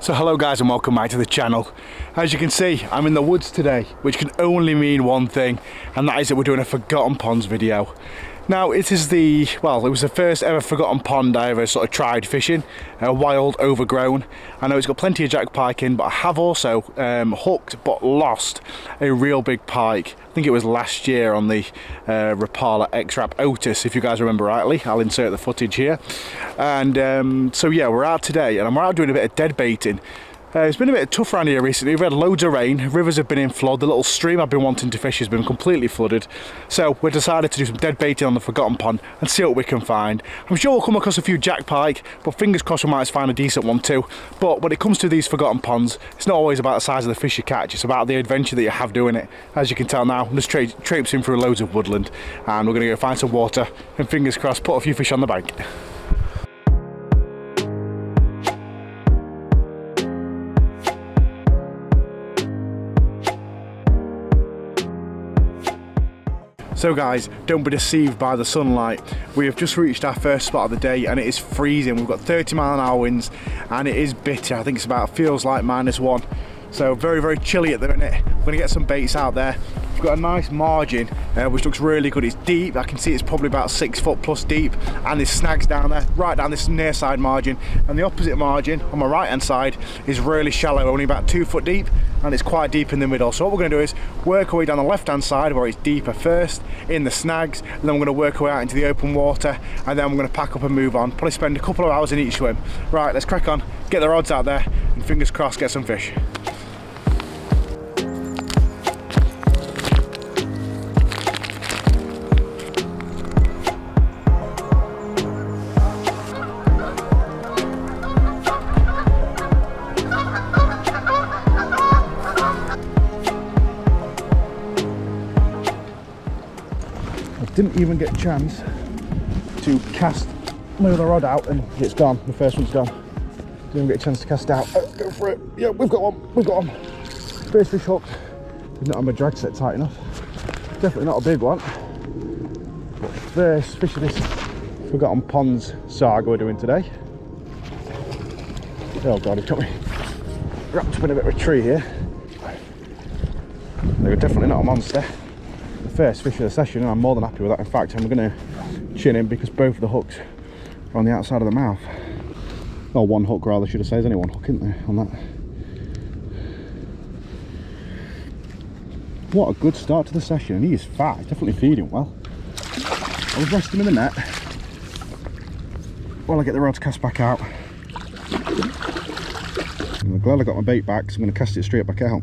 So hello guys and welcome back to the channel. As you can see, I'm in the woods today, which can only mean one thing, and that is that we're doing a Forgotten Ponds video. Now, it is the, well, it was the first ever Forgotten Pond I ever sort of tried fishing, uh, wild, overgrown. I know it's got plenty of jack pike in, but I have also um, hooked but lost a real big pike. I think it was last year on the uh, Rapala X-Rap Otis, if you guys remember rightly. I'll insert the footage here. And um, so yeah, we're out today, and I'm out doing a bit of dead baiting. Uh, it's been a bit tough around here recently. We've had loads of rain, rivers have been in flood, the little stream I've been wanting to fish has been completely flooded. So we decided to do some dead baiting on the Forgotten Pond and see what we can find. I'm sure we'll come across a few jack pike, but fingers crossed we might find a decent one too. But when it comes to these Forgotten Ponds, it's not always about the size of the fish you catch, it's about the adventure that you have doing it. As you can tell now, I'm just tra traipsing through loads of woodland and we're going to go find some water and fingers crossed put a few fish on the bank. So guys, don't be deceived by the sunlight. We have just reached our first spot of the day and it is freezing. We've got 30 mile an hour winds and it is bitter. I think it's about, feels like minus one. So very, very chilly at the minute. We're gonna get some baits out there. We've got a nice margin, uh, which looks really good. It's deep, I can see it's probably about six foot plus deep, and there's snags down there, right down this near side margin. And the opposite margin, on my right hand side, is really shallow, only about two foot deep, and it's quite deep in the middle. So what we're gonna do is work our way down the left hand side where it's deeper first, in the snags, and then we're gonna work our way out into the open water, and then we're gonna pack up and move on. Probably spend a couple of hours in each swim. Right, let's crack on, get the rods out there, and fingers crossed, get some fish. Didn't even get a chance to cast my other rod out and it's gone. The first one's gone. Didn't even get a chance to cast out. Oh, go for it. Yeah, we've got one. We've got one. First fish hooked. Did not have my drag set tight enough. Definitely not a big one. But first fish of this Forgotten Ponds saga we're doing today. Oh god, he's got me wrapped up in a bit of a tree here. They're definitely not a monster first fish of the session and I'm more than happy with that. In fact, I'm going to chin him because both of the hooks are on the outside of the mouth. Or one hook rather, should I say. There's only one hook, isn't there, on that. What a good start to the session. And he is fat. Definitely feeding well. I'll rest him in the net while I get the rods cast back out. I'm glad I got my bait back, so I'm going to cast it straight back out.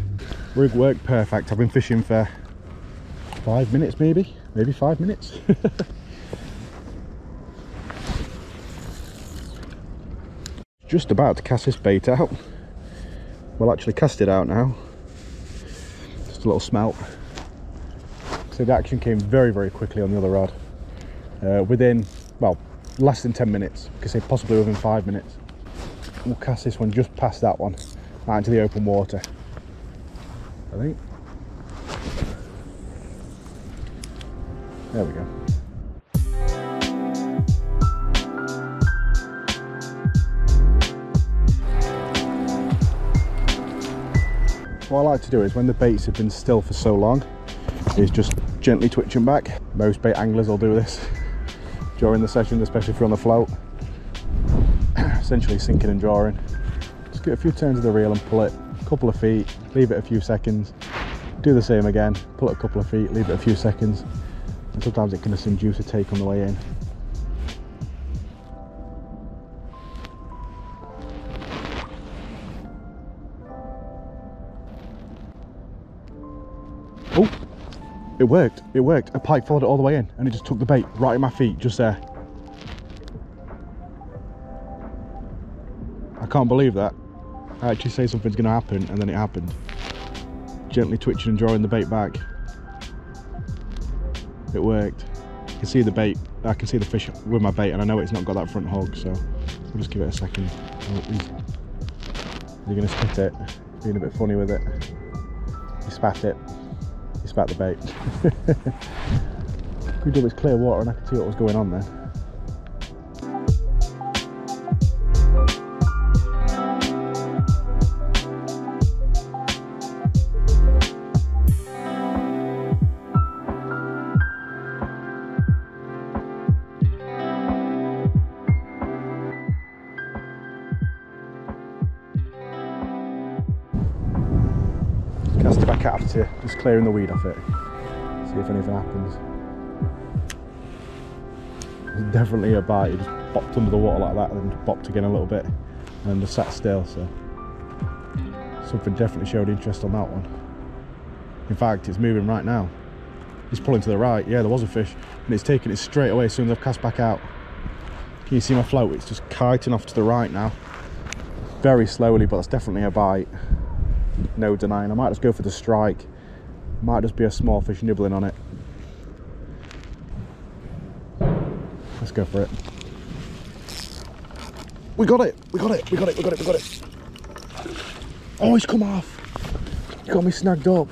Rig worked perfect. I've been fishing for five minutes maybe. Maybe five minutes. Just about to cast this bait out. We'll actually cast it out now. Just a little smelt. So the action came very very quickly on the other rod. Uh, within well less than 10 minutes. I could say possibly within five minutes. We'll cast this one just past that one out into the open water. I think There we go. What I like to do is when the baits have been still for so long is just gently twitch them back. Most bait anglers will do this during the session, especially if you're on the float. Essentially sinking and drawing. Just get a few turns of the reel and pull it a couple of feet, leave it a few seconds, do the same again, pull it a couple of feet, leave it a few seconds, and sometimes it can just induce a take on the way in. Oh, it worked, it worked. A pike followed it all the way in and it just took the bait right at my feet, just there. I can't believe that. I actually say something's gonna happen and then it happened. Gently twitching and drawing the bait back it worked. You can see the bait, I can see the fish with my bait and I know it's not got that front hog so we'll just give it a second. Oh, he's, gonna spit it, being a bit funny with it. He spat it, he spat the bait. Good job it's clear water and I could see what was going on there. Just clearing the weed off it. See if anything happens. There's definitely a bite. It just bopped under the water like that and then bopped again a little bit and then just sat still. So something definitely showed interest on that one. In fact, it's moving right now. He's pulling to the right. Yeah, there was a fish and it's taking it straight away as soon as I've cast back out. Can you see my float? It's just kiting off to the right now. Very slowly, but that's definitely a bite. No denying. I might just go for the strike. Might just be a small fish nibbling on it. Let's go for it. We got it! We got it! We got it! We got it! We got it! Oh, he's come off! He got me snagged up.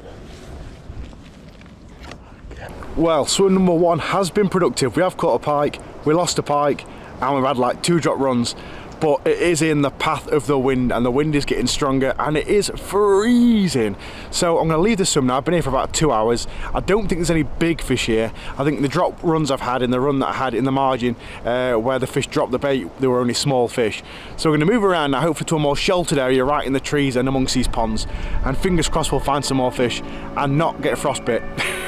Well, swim number one has been productive. We have caught a pike, we lost a pike, and we've had like two drop runs but it is in the path of the wind and the wind is getting stronger and it is freezing. So I'm going to leave this swim now I've been here for about two hours. I don't think there's any big fish here. I think the drop runs I've had in the run that I had in the margin uh, where the fish dropped the bait there were only small fish. So we're going to move around now hopefully to a more sheltered area right in the trees and amongst these ponds. And fingers crossed we'll find some more fish and not get frostbite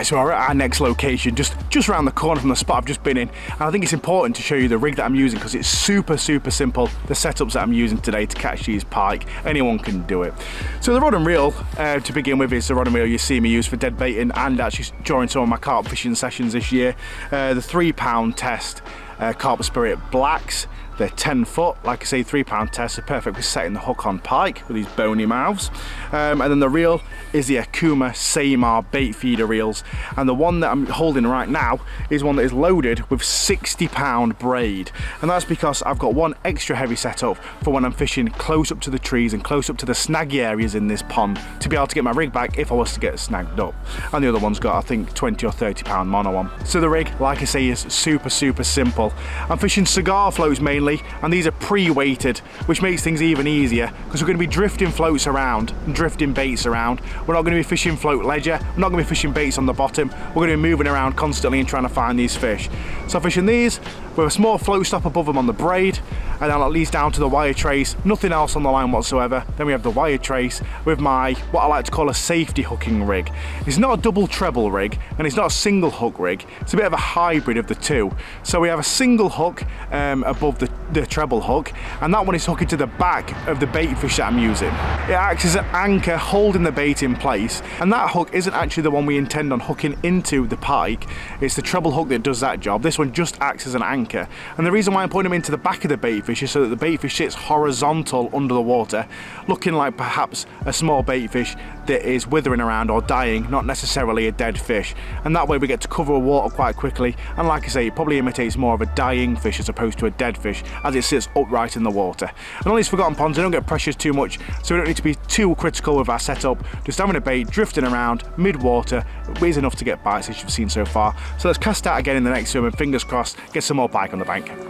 Right, so we're at our next location, just, just around the corner from the spot I've just been in. And I think it's important to show you the rig that I'm using because it's super, super simple. The setups that I'm using today to catch these pike, anyone can do it. So the rod and reel, uh, to begin with, is the rod and reel you see me use for dead baiting and actually during some of my carp fishing sessions this year. Uh, the three pound test uh, Carp Spirit Blax. They're 10 foot, like I say, three pound test. They're perfect for setting the hook on pike with these bony mouths. Um, and then the reel is the Okuma Ceymar bait feeder reels. And the one that I'm holding right now is one that is loaded with 60 pound braid. And that's because I've got one extra heavy setup for when I'm fishing close up to the trees and close up to the snaggy areas in this pond to be able to get my rig back if I was to get snagged up. And the other one's got, I think, 20 or 30 pound mono on. So the rig, like I say, is super, super simple. I'm fishing cigar floats mainly and these are pre-weighted which makes things even easier because we're going to be drifting floats around and drifting baits around. We're not going to be fishing float ledger we're not going to be fishing baits on the bottom. We're going to be moving around constantly and trying to find these fish. So fishing these with a small float stop above them on the braid and then at least down to the wire trace. Nothing else on the line whatsoever. Then we have the wire trace with my what I like to call a safety hooking rig. It's not a double treble rig and it's not a single hook rig. It's a bit of a hybrid of the two. So we have a single hook um, above the the treble hook and that one is hooking to the back of the bait fish that I'm using. It acts as an anchor holding the bait in place and that hook isn't actually the one we intend on hooking into the pike, it's the treble hook that does that job. This one just acts as an anchor and the reason why I'm putting them into the back of the bait fish is so that the bait fish sits horizontal under the water looking like perhaps a small bait fish that is withering around or dying, not necessarily a dead fish. And that way we get to cover water quite quickly. And like I say, it probably imitates more of a dying fish as opposed to a dead fish as it sits upright in the water. And on these forgotten ponds, they don't get pressures too much, so we don't need to be too critical with our setup. Just having a bait drifting around mid-water is enough to get bites as you've seen so far. So let's cast out again in the next swim and fingers crossed, get some more pike on the bank.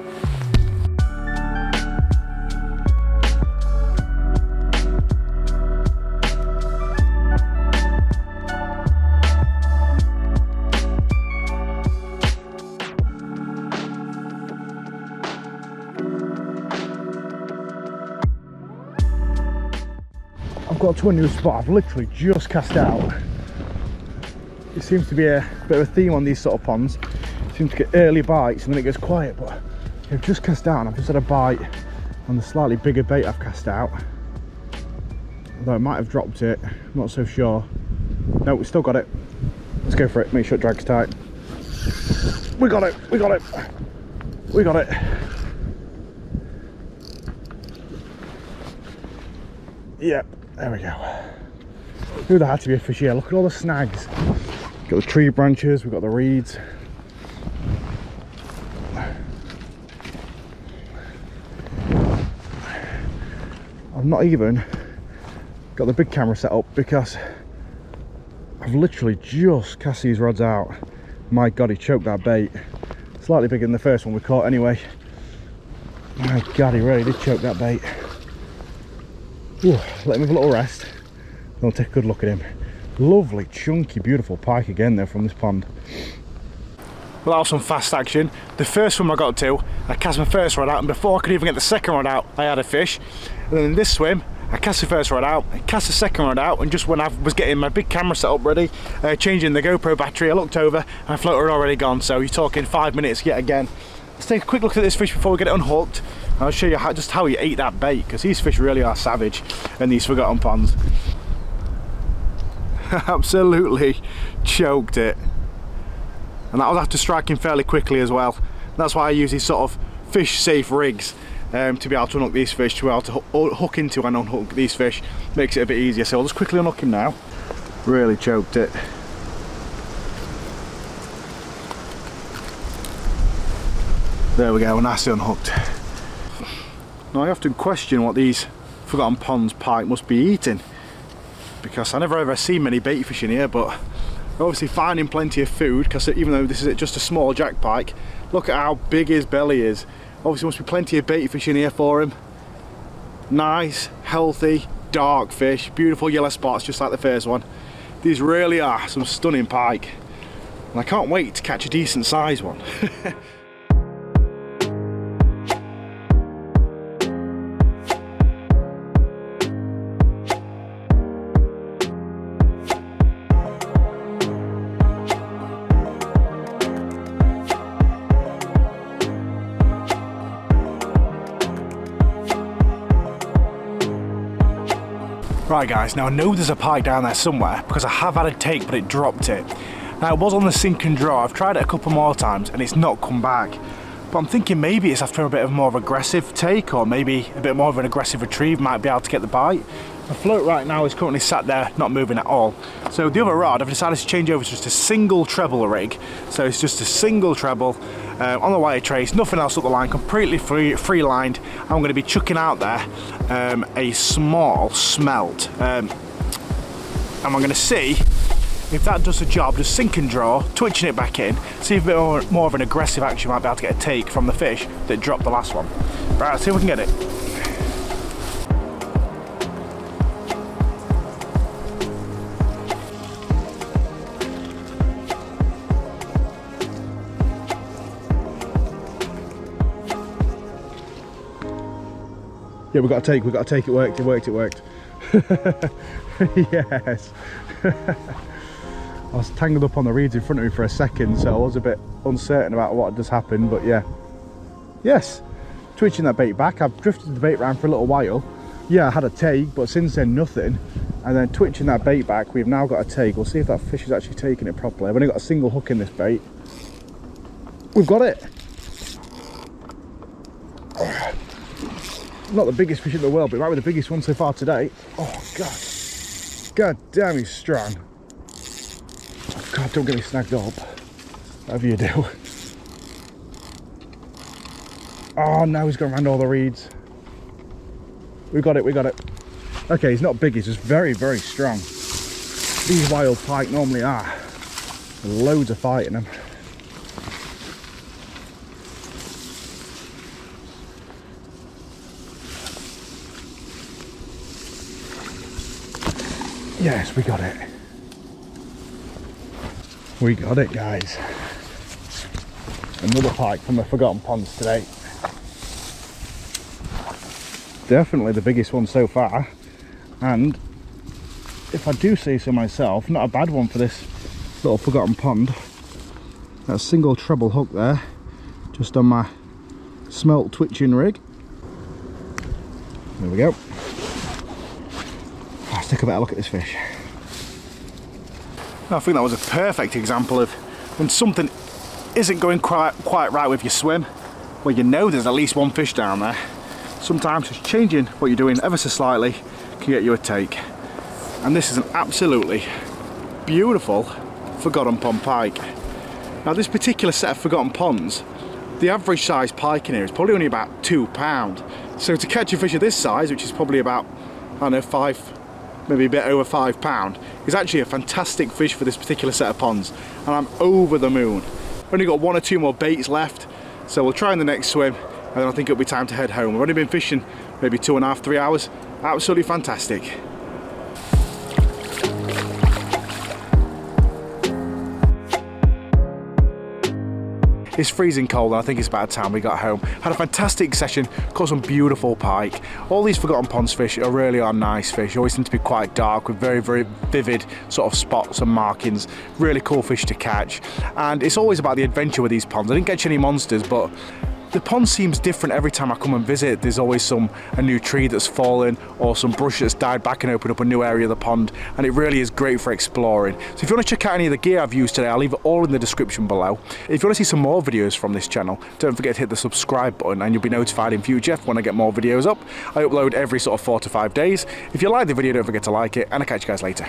Got to a new spot I've literally just cast out. It seems to be a bit of a theme on these sort of ponds. Seems to get early bites and then it gets quiet, but I've just cast out and I've just had a bite on the slightly bigger bait I've cast out. Although I might have dropped it, I'm not so sure. No, we still got it. Let's go for it, make sure it drags tight. We got it, we got it, we got it. Yep, there we go. Knew there had to be a fish here. Look at all the snags. Got the tree branches, we've got the reeds. I've not even got the big camera set up because I've literally just cast these rods out. My god, he choked that bait. Slightly bigger than the first one we caught anyway. My God, he really did choke that bait. Ooh, let him have a little rest. Then we'll take a good look at him. Lovely, chunky, beautiful pike again there from this pond. Well, that was some fast action. The first swim I got to, I cast my first rod out, and before I could even get the second rod out, I had a fish. And then in this swim, I cast the first rod out, I cast the second rod out, and just when I was getting my big camera set up ready, uh, changing the GoPro battery, I looked over, and floater had already gone, so you're talking five minutes yet again. Let's take a quick look at this fish before we get it unhooked. I'll show you how, just how he ate that bait, because these fish really are savage in these forgotten ponds. Absolutely choked it. And that was after striking fairly quickly as well. That's why I use these sort of fish safe rigs um, to be able to unhook these fish to be able to hook into and unhook these fish. Makes it a bit easier. So I'll just quickly unhook him now. Really choked it. There we go nicely unhooked now I often question what these forgotten ponds pike must be eating because I never ever see many bait fish in here but obviously finding plenty of food because even though this is just a small jack pike look at how big his belly is. Obviously must be plenty of bait fish in here for him. Nice healthy dark fish beautiful yellow spots just like the first one. These really are some stunning pike and I can't wait to catch a decent size one Right guys, now I know there's a pike down there somewhere because I have had a take but it dropped it. Now it was on the sink and draw, I've tried it a couple more times and it's not come back. But I'm thinking maybe it's after a bit of more of aggressive take or maybe a bit more of an aggressive retrieve might be able to get the bite. The float right now is currently sat there, not moving at all. So the other rod, I've decided to change over to just a single treble rig. So it's just a single treble uh, on the wire trace, nothing else up the line, completely free, free lined. I'm going to be chucking out there um, a small smelt. Um, and I'm going to see if that does the job, just sink and draw, twitching it back in, see if a bit more, more of an aggressive action might be able to get a take from the fish that dropped the last one. Right, let's see if we can get it. We've got to take, we've got to take, it worked, it worked, it worked. yes. I was tangled up on the reeds in front of me for a second, so I was a bit uncertain about what had just happened, but yeah. Yes, twitching that bait back. I've drifted the bait around for a little while. Yeah, I had a take, but since then nothing. And then twitching that bait back, we've now got a take. We'll see if that fish is actually taking it properly. I've only got a single hook in this bait. We've got it. Not the biggest fish in the world, but it might be the biggest one so far today. Oh, God. God damn, he's strong. God, don't get me snagged up. Whatever you do. Oh, now he's gone around all the reeds. We got it, we got it. Okay, he's not big, he's just very, very strong. These wild pike normally are. Loads of fight in them. Yes, we got it. We got it, guys. Another pike from the Forgotten Ponds today. Definitely the biggest one so far. And if I do say so myself, not a bad one for this little Forgotten Pond. That single treble hook there, just on my smelt twitching rig. There we go take a better look at this fish. I think that was a perfect example of when something isn't going quite, quite right with your swim, where you know there's at least one fish down there. Sometimes just changing what you're doing ever so slightly can get you a take. And this is an absolutely beautiful Forgotten Pond pike. Now this particular set of Forgotten Ponds, the average size pike in here is probably only about two pound. So to catch a fish of this size, which is probably about, I don't know, five, maybe a bit over five pound, is actually a fantastic fish for this particular set of ponds. And I'm over the moon. I've only got one or two more baits left, so we'll try in the next swim. and then I think it'll be time to head home. I've only been fishing maybe two and a half, three hours. Absolutely fantastic. It's freezing cold and I think it's about time we got home. Had a fantastic session, caught some beautiful pike. All these Forgotten Ponds fish are really are nice fish. Always seem to be quite dark with very, very vivid sort of spots and markings. Really cool fish to catch. And it's always about the adventure with these ponds. I didn't catch any monsters, but the pond seems different every time I come and visit. There's always some a new tree that's fallen or some brush that's died back and opened up a new area of the pond and it really is great for exploring. So if you want to check out any of the gear I've used today, I'll leave it all in the description below. If you want to see some more videos from this channel, don't forget to hit the subscribe button and you'll be notified in future when I get more videos up. I upload every sort of four to five days. If you like the video, don't forget to like it and I'll catch you guys later.